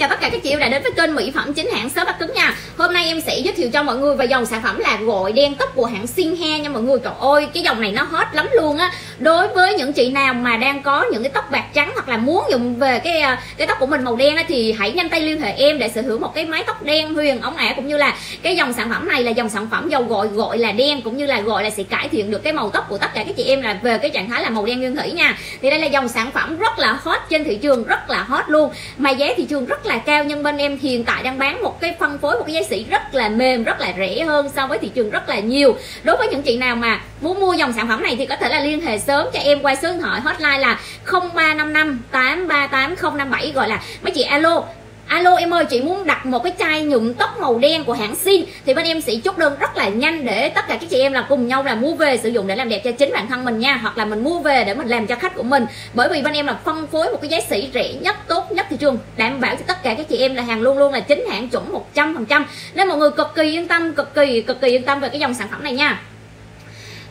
chào tất cả các chị yêu đã đến với kênh mỹ phẩm chính hãng sớm bắt cứng nha. Hôm nay em sẽ giới thiệu cho mọi người về dòng sản phẩm là gội đen tóc của hãng Sinh He nha mọi người. Trời ơi cái dòng này nó hot lắm luôn á. Đối với những chị nào mà đang có những cái tóc bạc trắng hoặc là muốn dùng về cái ờ, cái tóc của mình màu đen á, thì hãy nhanh tay liên hệ em để sở hữu một cái mái tóc đen huyền ống ả cũng như là cái dòng sản phẩm này là dòng sản phẩm dầu gội gội là đen cũng như là gội là sẽ cải thiện được cái màu tóc của tất cả các chị em là về cái trạng thái là màu đen nguyên thủy nha. Thì đây là dòng sản phẩm rất là hot trên thị trường rất là hot luôn. Mà giá thị trường rất là là cao, nhưng bên em hiện tại đang bán một cái phân phối, một cái giá sỉ rất là mềm, rất là rẻ hơn so với thị trường rất là nhiều. Đối với những chị nào mà muốn mua dòng sản phẩm này thì có thể là liên hệ sớm cho em qua số điện thoại hotline là 0355 838 057 gọi là mấy chị alo alo, em ơi, chị muốn đặt một cái chai nhuộm tóc màu đen của hãng Sin. Thì bên em sẽ chốt đơn rất là nhanh để tất cả các chị em là cùng nhau là mua về, sử dụng để làm đẹp cho chính bản thân mình nha, hoặc là mình mua về để mình làm cho khách của mình. Bởi vì bên em là phân phối một cái giá sỉ rẻ nhất, tốt nhất thị trường, đảm bảo cho tất cả các chị em là hàng luôn luôn là chính hãng chuẩn 100% nên mọi người cực kỳ yên tâm, cực kỳ cực kỳ yên tâm về cái dòng sản phẩm này nha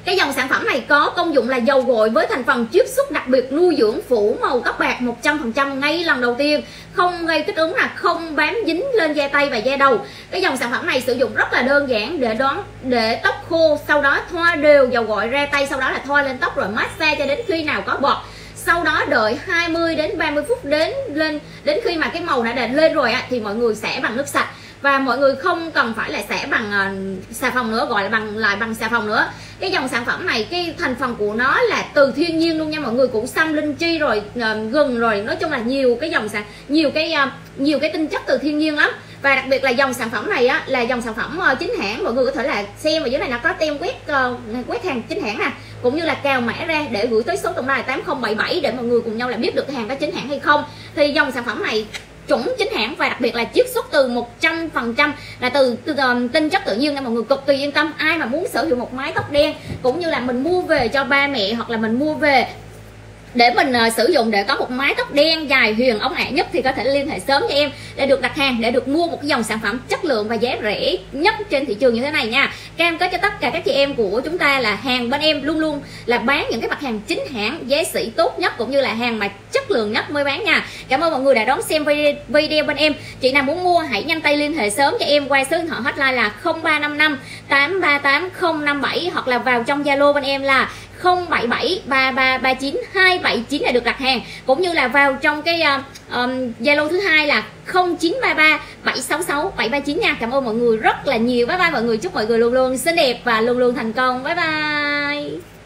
cái dòng sản phẩm này có công dụng là dầu gội với thành phần chiết xuất đặc biệt nuôi dưỡng phủ màu tóc bạc 100% ngay lần đầu tiên. Không gây kích ứng là không bám dính lên da tay và da đầu. Cái dòng sản phẩm này sử dụng rất là đơn giản để đón để tóc khô sau đó thoa đều dầu gội ra tay sau đó là thoa lên tóc rồi massage cho đến khi nào có bọt. Sau đó đợi 20 đến 30 phút đến lên đến khi mà cái màu đã đền lên rồi á, thì mọi người sẽ bằng nước sạch và mọi người không cần phải là xẻ bằng uh, xà phòng nữa gọi là bằng lại bằng xà phòng nữa. Cái dòng sản phẩm này cái thành phần của nó là từ thiên nhiên luôn nha mọi người cũng xăm linh chi rồi uh, gừng rồi nói chung là nhiều cái dòng sản nhiều cái uh, nhiều cái tinh chất từ thiên nhiên lắm. Và đặc biệt là dòng sản phẩm này á là dòng sản phẩm uh, chính hãng. Mọi người có thể là xem ở dưới này nó có tem quét uh, quét hàng chính hãng nè cũng như là cào mã ra để gửi tới số tổng đài 8077 để mọi người cùng nhau là biết được cái hàng có chính hãng hay không. Thì dòng sản phẩm này chuẩn chính hãng và đặc biệt là chiết xuất từ 100% là từ, từ uh, tinh chất tự nhiên nên mọi người cực kỳ yên tâm. Ai mà muốn sở hữu một mái tóc đen cũng như là mình mua về cho ba mẹ hoặc là mình mua về để mình uh, sử dụng để có một mái tóc đen dài huyền ống ả nhất thì có thể liên hệ sớm cho em để được đặt hàng để được mua một cái dòng sản phẩm chất lượng và giá rẻ nhất trên thị trường như thế này nha. Cam kết cho tất cả các chị em của chúng ta là hàng bên em luôn luôn là bán những cái mặt hàng chính hãng giá sỉ tốt nhất cũng như là hàng mà chất lượng nhất mới bán nha. Cảm ơn mọi người đã đón xem video bên em. Chị nào muốn mua hãy nhanh tay liên hệ sớm cho em qua số điện thoại hotline là 0355 838 057 hoặc là vào trong zalo bên em là 077 3339 279 là được đặt hàng. Cũng như là vào trong cái ờ, Zalo uh, um, thứ hai là 0933 766 739 nha. Cảm ơn mọi người rất là nhiều. Bye bye mọi người. Chúc mọi người luôn luôn xinh đẹp và luôn luôn thành công. Bye bye.